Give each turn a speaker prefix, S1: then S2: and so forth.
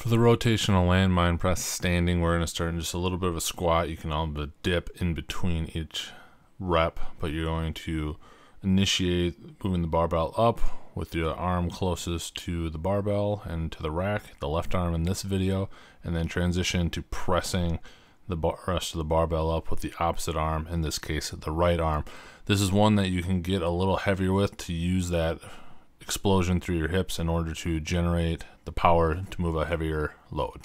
S1: For the rotational landmine press standing, we're going to start in just a little bit of a squat. You can have a dip in between each rep, but you're going to initiate moving the barbell up with your arm closest to the barbell and to the rack, the left arm in this video, and then transition to pressing the rest of the barbell up with the opposite arm, in this case, the right arm. This is one that you can get a little heavier with to use that explosion through your hips in order to generate the power to move a heavier load.